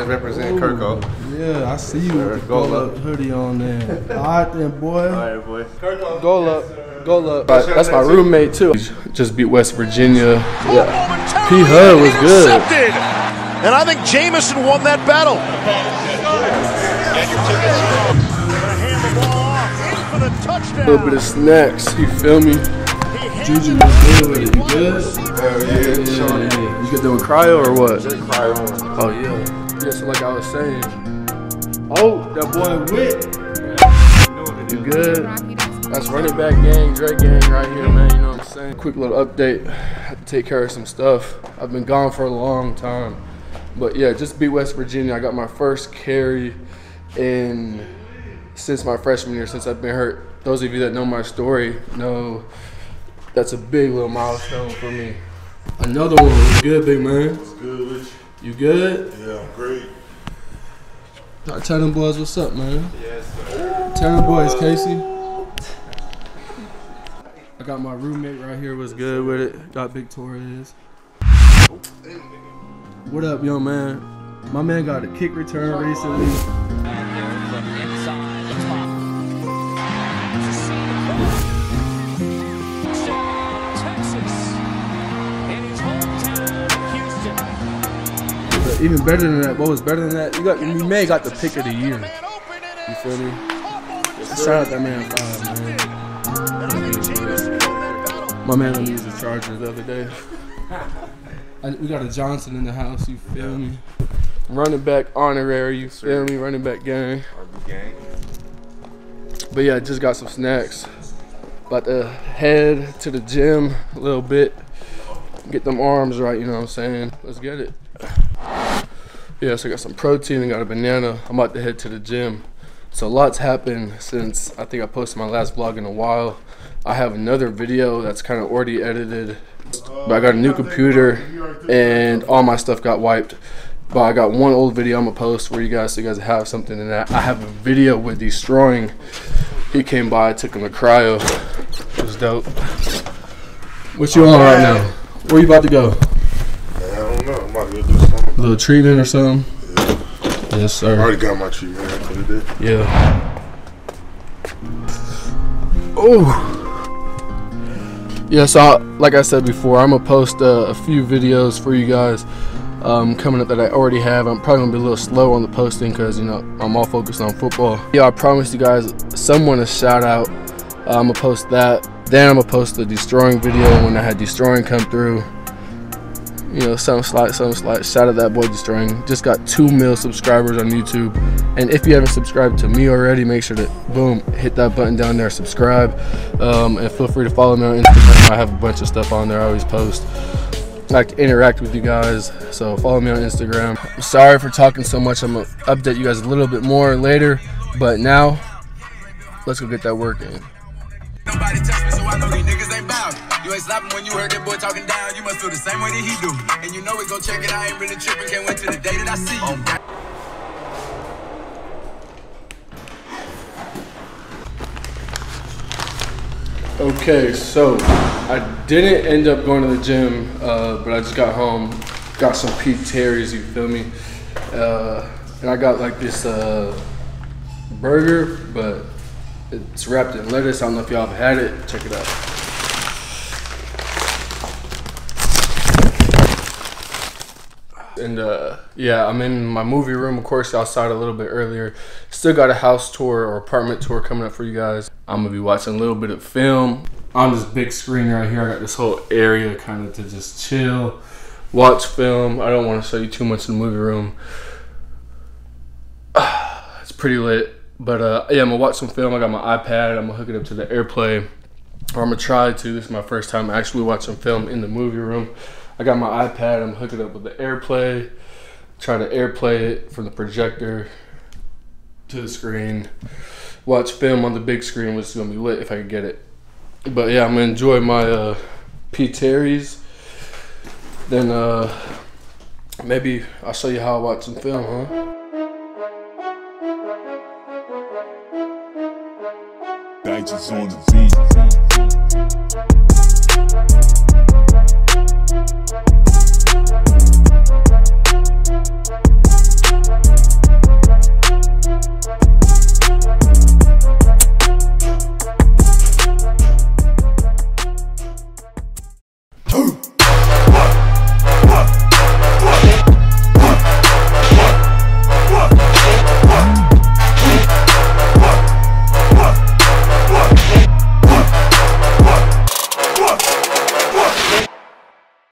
man, representing Kirko. Yeah, I see you with the goal up hoodie on there. All right then, boy. All right, boy. Goal up. Goal up. That's my roommate too. Just beat West Virginia. Yeah. P. Hud was good. And I think Jamison won that battle. A little bit of snacks, you feel me? Juju was good with it. You good? Hell yeah, Yeah, yeah. You get doing cryo or what? Cry on. Oh yeah. So like I was saying. Oh, that boy Wit. You good? That's running back gang, Drake gang right here, man. You know what I'm saying? Quick little update. Had to take care of some stuff. I've been gone for a long time. But yeah, just beat West Virginia. I got my first carry in since my freshman year, since I've been hurt. Those of you that know my story know that's a big little milestone for me. Another one was good, big man. Good with You good? Yeah, I'm great. Alright, Tell them boys what's up, man. Yes, sir. Tell them boys, Casey. I got my roommate right here. Was good with it. Got Big Torres. What up, young man? My man got a kick return recently. Even better than that, what was better than that? You got you may got the pick of the year. You feel me? Shout out that man five, man. My man only used the Chargers the other day. I, we got a Johnson in the house. You feel me? Running back honorary. You feel me? Running back gang. Gang. But yeah, I just got some snacks. About to head to the gym a little bit. Get them arms right, you know what I'm saying? Let's get it. Yeah, so I got some protein and got a banana. I'm about to head to the gym. So lots happened since I think I posted my last vlog in a while. I have another video that's kind of already edited. But I got a new computer and all my stuff got wiped. But I got one old video I'm gonna post where you guys so you guys have something in that. I have a video with DeeStroying. He came by, I took him to cryo. It was dope. What you on right now? Where you about to go? Man, I don't know. I'm about to go do something. A little treatment or something? Yes, I already got my treatment. Yeah. Oh. Yeah, so I, like I said before, I'm gonna post uh, a few videos for you guys um, coming up that I already have. I'm probably gonna be a little slow on the posting because you know I'm all focused on football. Yeah, I promised you guys someone a shout out. Uh, I'm gonna post that. Then I'm gonna post the DeeStroying video when I had DeeStroying come through. You know, some slight, some slight. Shout out that boy DeeStroying. Just got two mil subscribers on YouTube. And if you haven't subscribed to me already, make sure to boom, hit that button down there, subscribe. Um, and feel free to follow me on Instagram. I have a bunch of stuff on there. I always post. Like to interact with you guys, so follow me on Instagram. I'm sorry for talking so much. I'm gonna update you guys a little bit more later, but now let's go get that work in. Nobody touch me, so I know these niggas ain't bound. You ain't slapping when you heard that boy talking down. You must feel the same way that he do. And you know we gon' check it. I ain't really tripping. Can't wait till the day that I see you. Okay, so I didn't end up going to the gym, uh, but I just got home, got some P. Terry's, you feel me? Uh, and I got like this uh, burger, but it's wrapped in lettuce. I don't know if y'all have had it. Check it out. And uh, yeah, I'm in my movie room, of course, outside a little bit earlier. Still got a house tour or apartment tour coming up for you guys. I'm gonna be watching a little bit of film on this big screen right here. I got this whole area kind of to just chill, watch film. I don't want to show you too much in the movie room. It's pretty lit. But uh, yeah, I'm gonna watch some film. I got my iPad. I'm gonna hook it up to the AirPlay, or I'm gonna try to. This is my first time actually watching film in the movie room. I got my iPad. I'm gonna hook it up with the AirPlay. Try to AirPlay it from the projector to the screen. Watch film on the big screen, which is gonna be lit if I can get it. But yeah, I'm gonna enjoy my uh, P Terry's. Then uh, maybe I'll show you how I watch some film, huh? Nights on the beat.